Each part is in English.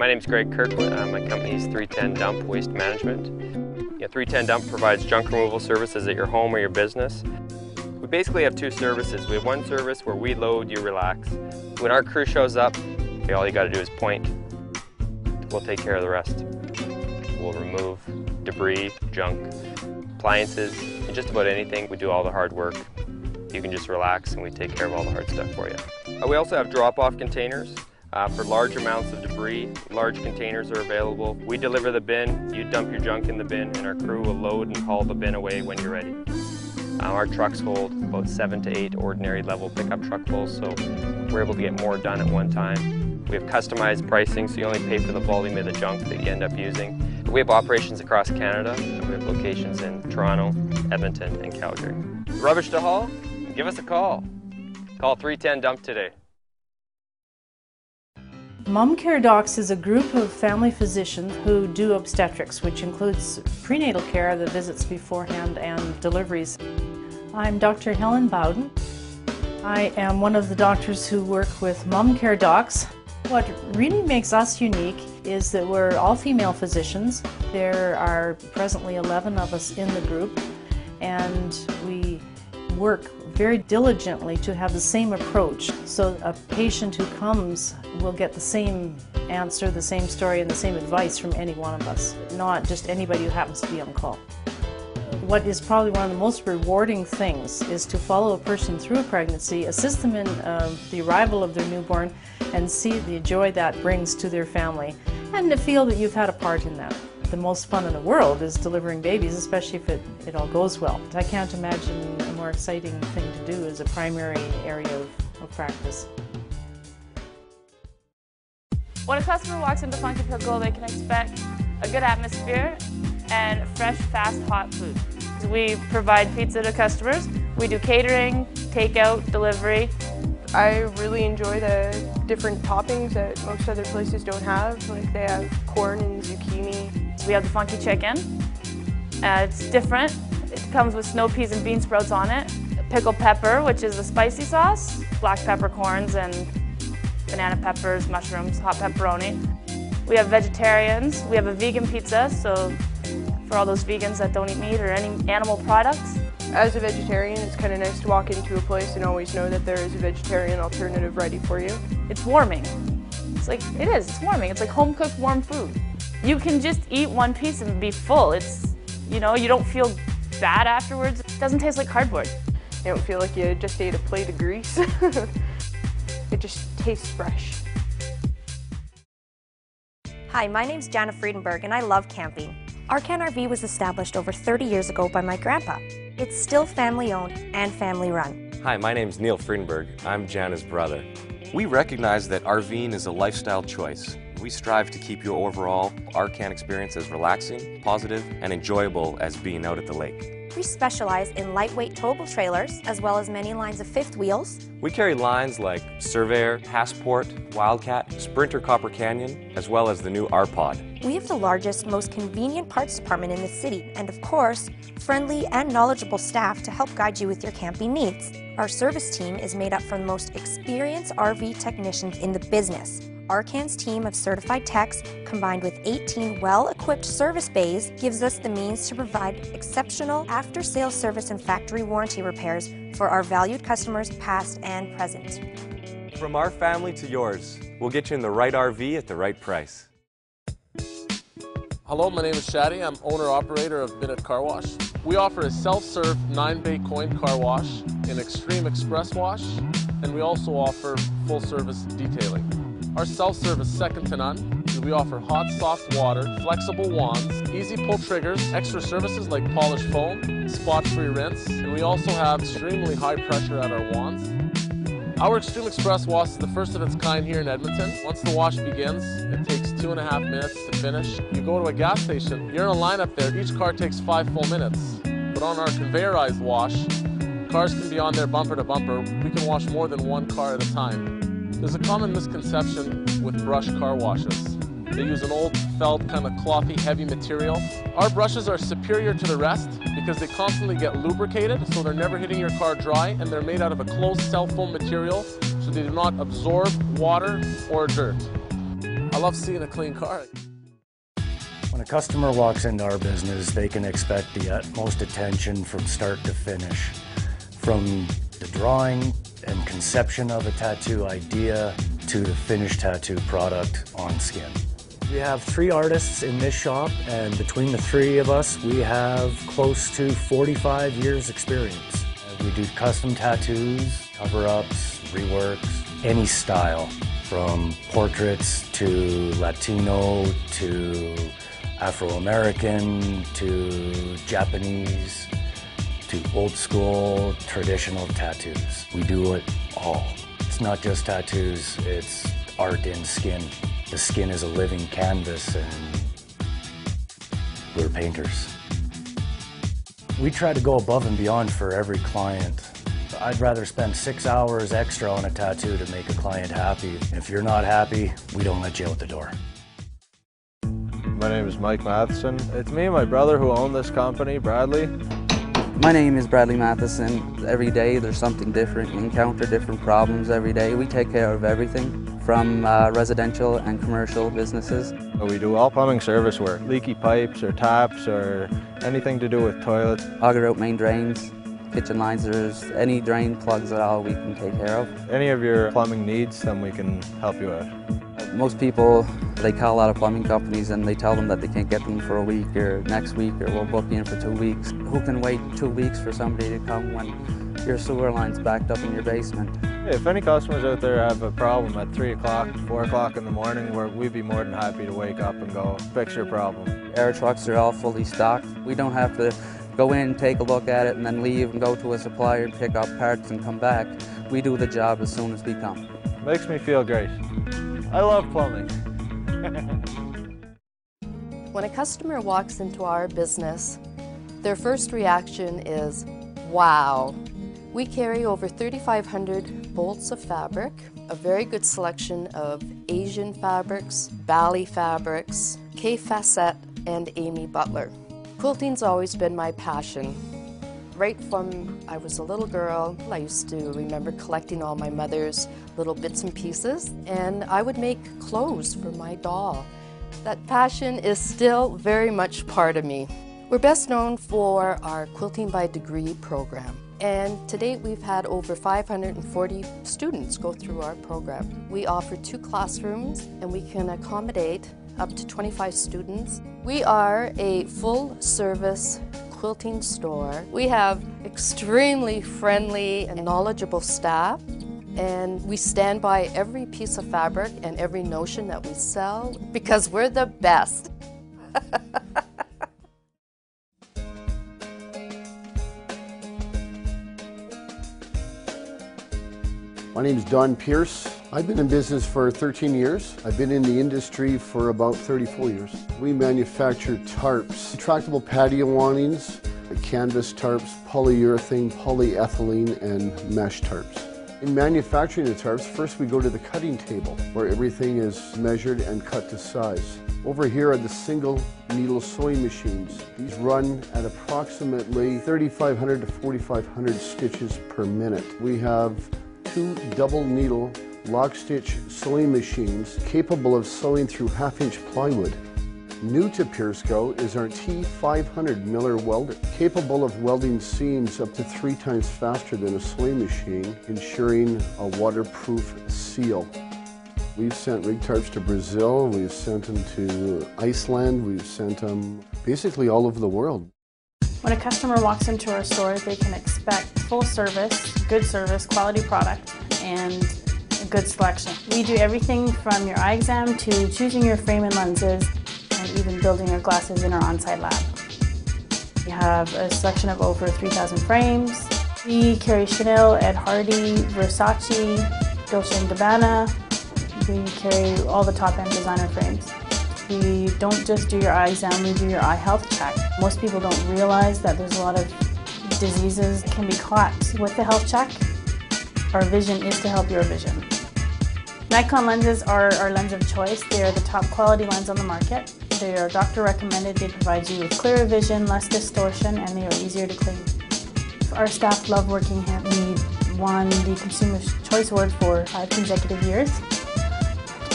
My name is Greg Kirkwood. Uh, my company is 310 Dump Waste Management. Yeah, 310 Dump provides junk removal services at your home or your business. We basically have two services. We have one service where we load, you relax. When our crew shows up, okay, all you got to do is point. We'll take care of the rest. We'll remove debris, junk, appliances, and just about anything. We do all the hard work. You can just relax and we take care of all the hard stuff for you. Uh, we also have drop-off containers. Uh, for large amounts of debris, large containers are available. We deliver the bin, you dump your junk in the bin, and our crew will load and haul the bin away when you're ready. Uh, our trucks hold about seven to eight ordinary level pickup truckfuls, so we're able to get more done at one time. We have customized pricing, so you only pay for the volume of the junk that you end up using. We have operations across Canada. We have locations in Toronto, Edmonton, and Calgary. Rubbish to haul? Give us a call. Call 310 Dump today. Mom Care Docs is a group of family physicians who do obstetrics, which includes prenatal care, the visits beforehand, and deliveries. I'm Dr. Helen Bowden. I am one of the doctors who work with Mom Care Docs. What really makes us unique is that we're all female physicians. There are presently 11 of us in the group, and we work very diligently to have the same approach so a patient who comes will get the same answer, the same story, and the same advice from any one of us, not just anybody who happens to be on call. What is probably one of the most rewarding things is to follow a person through a pregnancy, assist them in uh, the arrival of their newborn, and see the joy that brings to their family, and to feel that you've had a part in that the most fun in the world is delivering babies, especially if it, it all goes well. I can't imagine a more exciting thing to do as a primary area of, of practice. When a customer walks into Funky Pickle, they can expect a good atmosphere and fresh, fast, hot food. We provide pizza to customers. We do catering, takeout, delivery. I really enjoy the different toppings that most other places don't have. Like they have corn and zucchini, we have the funky chicken. Uh, it's different. It comes with snow peas and bean sprouts on it. Pickled pepper, which is a spicy sauce. Black peppercorns and banana peppers, mushrooms, hot pepperoni. We have vegetarians. We have a vegan pizza, so for all those vegans that don't eat meat or any animal products. As a vegetarian, it's kind of nice to walk into a place and always know that there is a vegetarian alternative ready for you. It's warming. It's like, it is, it's warming. It's like home cooked warm food. You can just eat one piece and be full. It's, you know, you don't feel bad afterwards. It doesn't taste like cardboard. You don't feel like you just ate a plate of grease. it just tastes fresh. Hi, my name's Jana Friedenberg and I love camping. Arcan RV was established over 30 years ago by my grandpa. It's still family owned and family run. Hi, my name's Neil Friedenberg. I'm Jana's brother. We recognize that RVing is a lifestyle choice. We strive to keep your overall Arcan experience as relaxing, positive, and enjoyable as being out at the lake. We specialize in lightweight towable trailers, as well as many lines of fifth wheels. We carry lines like Surveyor, Passport, Wildcat, Sprinter Copper Canyon, as well as the new R-Pod. We have the largest, most convenient parts department in the city, and of course, friendly and knowledgeable staff to help guide you with your camping needs. Our service team is made up from the most experienced RV technicians in the business. Arcan's team of certified techs, combined with 18 well-equipped service bays, gives us the means to provide exceptional after-sales service and factory warranty repairs for our valued customers past and present. From our family to yours, we'll get you in the right RV at the right price. Hello, my name is Shadi. I'm owner-operator of Minute Car Wash. We offer a self-serve 9-bay coin car wash, an extreme express wash, and we also offer full-service detailing. Our self-service second to none. We offer hot, soft water, flexible wands, easy pull triggers, extra services like polished foam, spot-free rinse, and we also have extremely high pressure at our wands. Our Extreme Express wash is the first of its kind here in Edmonton. Once the wash begins, it takes two and a half minutes to finish. You go to a gas station, you're in a line up there, each car takes five full minutes. But on our conveyorized wash, cars can be on there bumper to bumper. We can wash more than one car at a time. There's a common misconception with brush car washes. They use an old felt kind of clothy heavy material. Our brushes are superior to the rest because they constantly get lubricated so they're never hitting your car dry and they're made out of a closed cell foam material so they do not absorb water or dirt. I love seeing a clean car. When a customer walks into our business, they can expect the utmost attention from start to finish. From the drawing and conception of a tattoo idea to the finished tattoo product on skin. We have three artists in this shop, and between the three of us, we have close to 45 years' experience. We do custom tattoos, cover ups, reworks, any style, from portraits to Latino to Afro American to Japanese to old school traditional tattoos. We do it all. It's not just tattoos, it's art in skin. The skin is a living canvas and we're painters. We try to go above and beyond for every client. I'd rather spend six hours extra on a tattoo to make a client happy. If you're not happy, we don't let you out the door. My name is Mike Matheson. It's me and my brother who own this company, Bradley. My name is Bradley Matheson. Every day there's something different. We encounter different problems every day. We take care of everything from uh, residential and commercial businesses. We do all plumbing service work, leaky pipes or taps or anything to do with toilets. Auger out main drains, kitchen lines, there's any drain plugs at all we can take care of. Any of your plumbing needs, then we can help you out. Most people, they call a lot of plumbing companies and they tell them that they can't get them for a week or next week or we'll book you in for two weeks. Who can wait two weeks for somebody to come when your sewer line's backed up in your basement? If any customers out there have a problem at 3 o'clock, 4 o'clock in the morning, we'd be more than happy to wake up and go fix your problem. Our trucks are all fully stocked. We don't have to go in, take a look at it, and then leave and go to a supplier and pick up parts and come back. We do the job as soon as we come. Makes me feel great. I love plumbing. when a customer walks into our business, their first reaction is, wow. We carry over 3,500 bolts of fabric, a very good selection of Asian fabrics, Bali fabrics, Kaffe Fassett, and Amy Butler. Quilting's always been my passion. Right from I was a little girl, I used to remember collecting all my mother's little bits and pieces, and I would make clothes for my doll. That passion is still very much part of me. We're best known for our Quilting by Degree program. And to date, we've had over 540 students go through our program. We offer two classrooms and we can accommodate up to 25 students. We are a full service quilting store. We have extremely friendly and knowledgeable staff and we stand by every piece of fabric and every notion that we sell because we're the best. My name is Don Pierce. I've been in business for 13 years. I've been in the industry for about 34 years. We manufacture tarps, retractable patio awnings, canvas tarps, polyurethane, polyethylene, and mesh tarps. In manufacturing the tarps, first we go to the cutting table where everything is measured and cut to size. Over here are the single needle sewing machines. These run at approximately 3,500 to 4,500 stitches per minute. We have two double needle lock stitch sewing machines capable of sewing through half inch plywood. New to Pierceco is our T500 Miller welder, capable of welding seams up to three times faster than a sewing machine, ensuring a waterproof seal. We've sent rig tarps to Brazil, we've sent them to Iceland, we've sent them basically all over the world. When a customer walks into our store, they can expect full service, good service, quality product, and a good selection. We do everything from your eye exam to choosing your frame and lenses, and even building your glasses in our on-site lab. We have a selection of over 3,000 frames. We carry Chanel, Ed Hardy, Versace, Dolce & Gabbana. We carry all the top-end designer frames. We don't just do your eye exam, we do your eye health check. Most people don't realize that there's a lot of diseases can be caught with the health check. Our vision is to help your vision. Nikon lenses are our lens of choice. They are the top quality lens on the market. They are doctor recommended. They provide you with clearer vision, less distortion, and they are easier to clean. Our staff love working here. We won the Consumer's Choice Award for five consecutive years.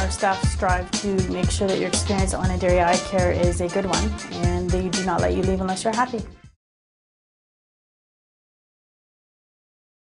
Our staff strive to make sure that your experience at Londonderry Eye Care is a good one and they do not let you leave unless you're happy.